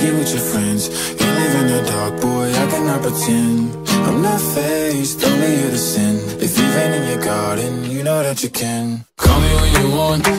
get with your friends. You live in the dark, boy, I cannot pretend. I'm not faced, only here to sin. If you've been in your garden, you know that you can. Call me when you want,